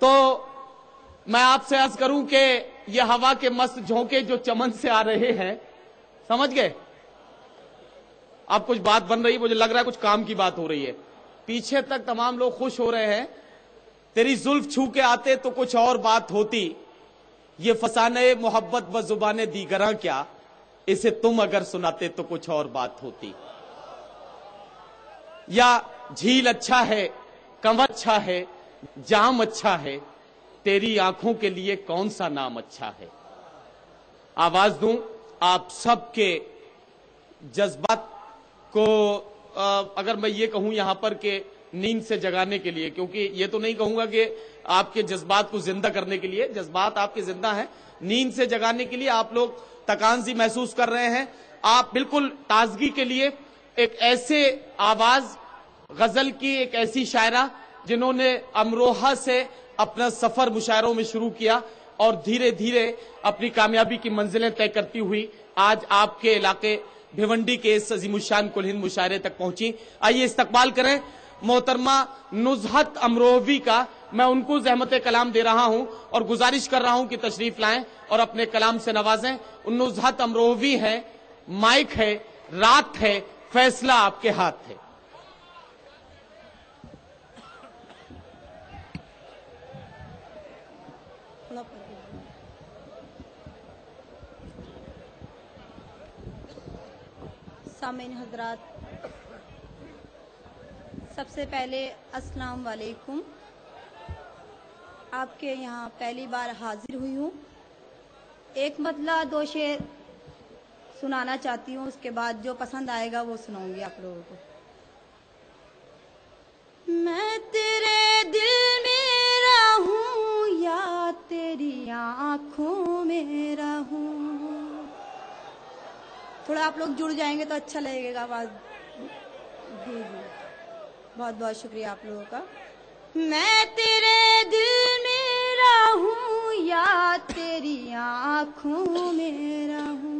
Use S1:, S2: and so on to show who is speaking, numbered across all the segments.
S1: तो मैं आपसे अर्ज़ करूँ कि ये हवा के मस्त झोंके जो चमन से आ रहे हैं, समझ गए? अब कुछ बात बन रही, मुझे लग रहा है कुछ काम की बात हो रही है। पीछे तक तमाम लोग खुश हो रहे हैं। तेरी जुल्फ छू के आते तो कुछ और बात होती। ये फसाने मोहब्बत व जुबाने दीगरा क्या? इसे तुम अगर सुनाते तो कुछ और बात होती। या झील अच्छा है कम अच्छा है जाम अच्छा है तेरी आँखों के लिए कौन सा नाम अच्छा है? आवाज़ दूँ? आप सबके जज्बात को आ, अगर मैं ये कहूँ यहाँ पर कि नींद से जगाने के लिए क्योंकि ये तो नहीं कहूँगा कि आपके जज्बात को ज़िंदा करने के लिए जज्बात आपके ज़िंदा हैं। नींद से जगाने के लिए आप लोग तकान सी महसूस कर रहे हैं। आप बिल्कुल ताजगी के लिए एक ऐसे आवाज़ गज़ल की एक ऐसी शायरा जिन्होंने अमरोहा से अपना सफ़र मुशायरों में शुरू किया और धीरे धीरे अपनी कामयाबी की मंजिलें तय करती हुई आज आपके इलाके भिवंडी के इस अजीमुशान कुलहिंद मुशायरे तक पहुँची। आइए इस्तकबाल करें। मोहतरमा नुजहत अमरोहवी का मैं उनको जहमत कलाम दे रहा हूँ और गुजारिश कर रहा हूँ कि तशरीफ़ लाएँ और अपने कलाम से नवाजें। नुजहत अमरोहवी है, माइक है, रात है, फैसला आपके हाथ है।
S2: सामिन हजरात, सबसे पहले अस्सलाम वालेकुम। आपके यहाँ पहली बार हाजिर हुई हूँ। एक मतला दो शेर सुनाना चाहती हूँ, उसके बाद जो पसंद आएगा वो सुनाऊँगी आप लोगों को। मैं तेरे दिल में रहूँ या तेरी आँखों में रहूँ। थोड़ा आप लोग जुड़ जाएँगे तो अच्छा लगेगा आवाज़ जी जी। बहुत बहुत शुक्रिया आप लोगों का। मैं तेरे दिल में रहूँ या तेरी आँखों में रहूँ?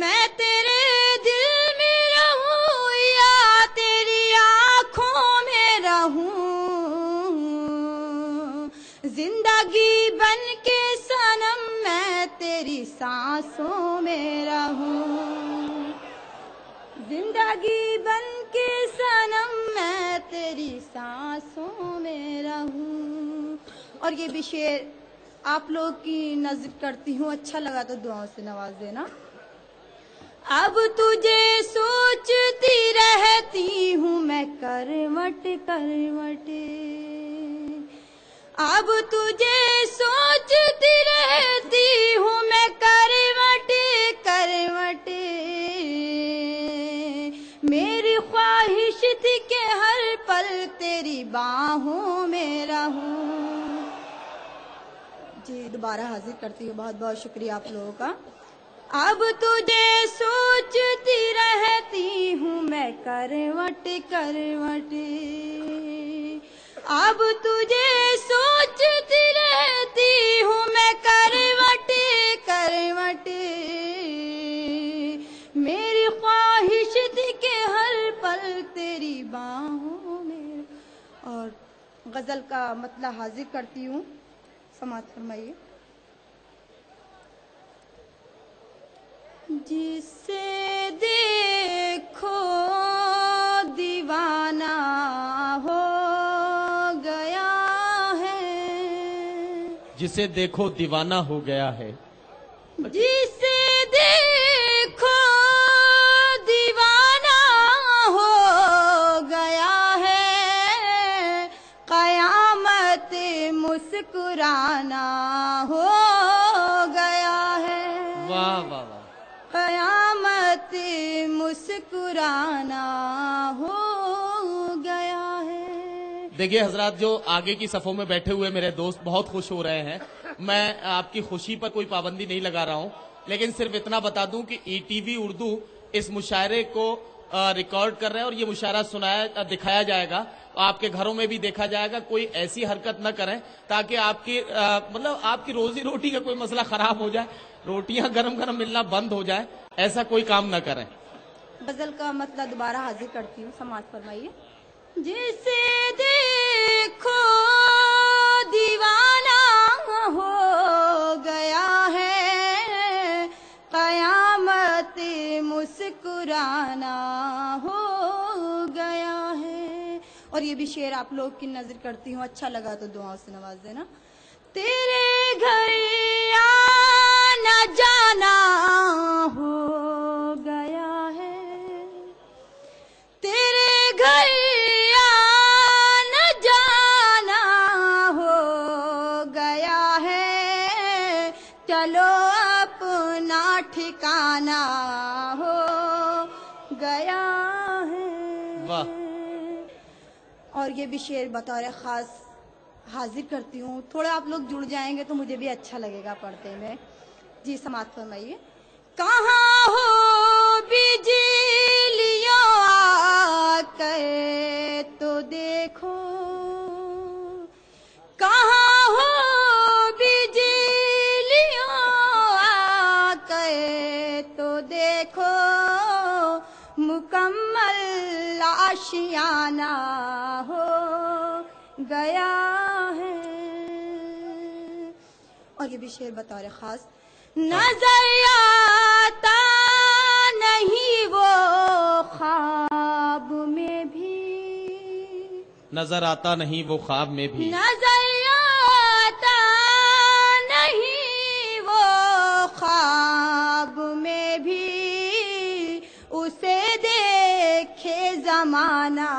S2: मैं तेरे दिल में रहूँ या तेरी आँखों में रहूँ? ज़िंदगी बन के तेरी सांसों में रहूँ। ज़िंदगी बन के सनम, मैं तेरी सांसों में रहूँ। और ये भी शेर आप लोग की नज़र करती हूँ। अच्छा लगा तो दुआओं से नवाज़ देना। अब तुझे सोचती रहती हूँ मैं करवट करवट। अब तुझे सोचती रहती हूँ मैं करवट करवट। मेरी ख्वाहिश थी कि हर पल तेरी बाहों में रहूँ। जी, दोबारा हाजिर करती हूँ। बहुत बहुत शुक्रिया आप लोगों का। अब तुझे सोचती रहती हूँ मैं करवट करवट। अब तुझे सोचती गज़ल का मतला हाजिर करती हूँ। समाज फरमाइए। जिसे देखो दीवाना हो गया है।
S1: जिसे देखो दीवाना हो गया है।
S2: जिसे
S1: देखिए, हज़रत जो आगे की सफों में बैठे हुए मेरे दोस्त बहुत खुश हो रहे हैं। मैं आपकी खुशी पर कोई पाबंदी नहीं लगा रहा हूँ, लेकिन सिर्फ़ इतना बता दूँ कि ईटीवी उर्दू इस मुशायरे को रिकॉर्ड कर रहे हैं और ये मुशायरा सुनाया दिखाया जाएगा। आपके घरों में भी देखा जाएगा, कोई ऐसी हरकत न करें ताकि आपकी मतलब आपकी रोजी रोटी का कोई मसला खराब हो जाए, रोटियाँ गरम गरम मिलना बंद हो जाए, ऐसा कोई काम न करें।
S2: गज़ल का मतलब दोबारा हाजिर करती हूँ, समाज फरमाइए। जिसे देखो, दीवाना हो गया है। मुस्कुराना हो गया है। और ये भी शेर आप लोग की नज़र करती हूँ अच्छा लगा तो दुआओं से नवाज़ देना। तेरे घर आना जाना हो ठिकाना हो गया है।
S1: वाह।
S2: और ये भी शेर बतौर खास हाजिर करती हूँ। थोड़ा आप लोग जुड़ जाएँगे तो मुझे भी अच्छा लगेगा पढ़ते में। जी समाप्त फरमाइए। कहाँ हो बिजलियों आकर तो देखो आशियाना हो गया है। और ये भी शेर रहे खास। नज़र आता नहीं वो ख्वाब में भी।
S1: नज़र आता नहीं वो ख्वाब में भी।
S2: नज़र जमाना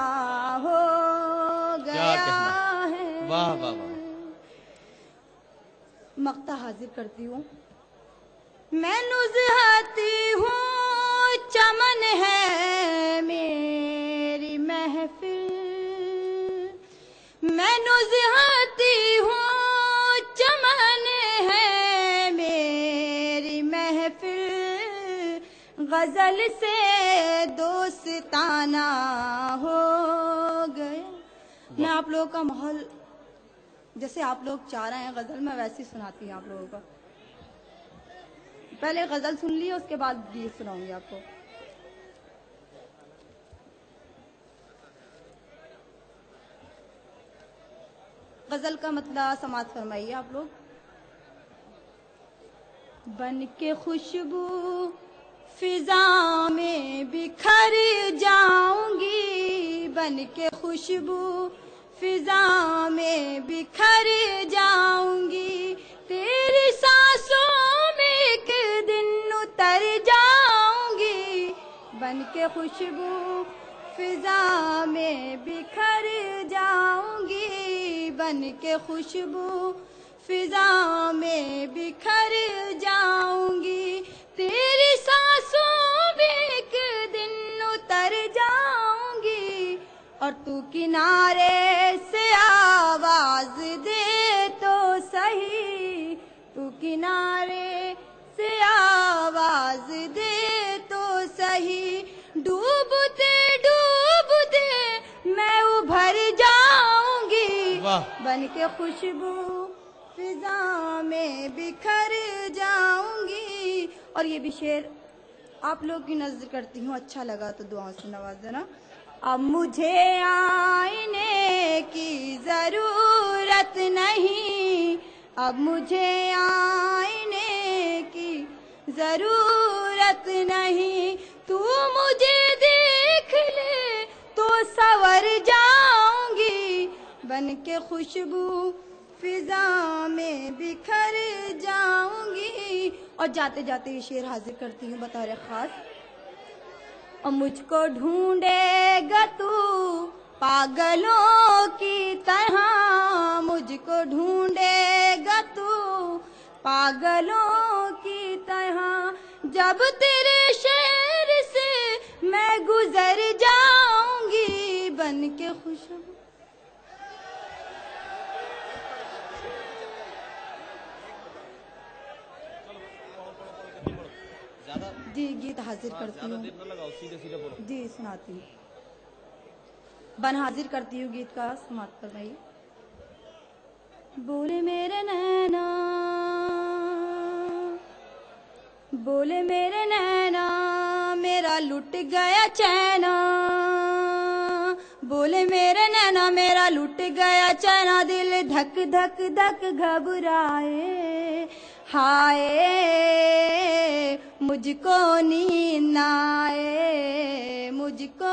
S2: हो गया है।
S1: वाह, वाह, वाह।
S2: मक्ता हाजिर करती हूँ। मैं नुजहती हूँ चमन है मेरी महफिल। मैं नुजहती गज़ल से दोस्ताना हो गया मैं आप लोगों का माहौल, जैसे आप लोग चाह रहे हैं गज़ल, मैं वैसे ही सुनाती हूँ आप लोगों का। पहले गज़ल सुन ली, उसके बाद गीत सुनाऊँगी आपको। गज़ल का मतलब समाज फरमाइए आप लोग। बन के खुशबू फिजा में बिखर जाऊँगी बन के खुशबू फिजा में बिखर जाऊँगी। तेरी सांसों में एक दिन उतर जाऊँगी बन के खुशबू फिजा में बिखर जाऊँगी। बन के खुशबू फिजा में बिखर जाऊँगी। तू किनारे से आवाज़ दे तो सही। तू किनारे से आवाज़ दे तो सही। डूबते डूबते मैं उभर जाऊँगी। बन के खुशबू फिजा में बिखर जाऊँगी। और ये भी शेर आप लोग की नज़र करती हूँ अच्छा लगा तो दुआओं से नवाज़ देना अब मुझे आईने की ज़रूरत नहीं। अब मुझे आईने की ज़रूरत नहीं। तू मुझे देख ले तो सवर जाऊँगी। बन के खुशबू फिजा में बिखर जाऊँगी। और जाते जाते ये शेर हाजिर करती हूँ बता रहे खास। मुझको ढूंढेगा तू पागलों की तरह। मुझको ढूंढेगा तू पागलों की तरह। जब तेरे शेर से मैं गुजर जाऊँगी, बन के खुशबू जी गीत हाजिर करती हूँ। जी सुनाती हूँ। बन हाजिर करती हूँ गीत का समाप्त करवाइए बोले मेरे नैना बोले मेरे नैना मेरा लुट गया चैना। बोले मेरे नैना मेरा लुट गया चैना दिल धक धक धक घबराए। हाय मुझको नींद आए मुझको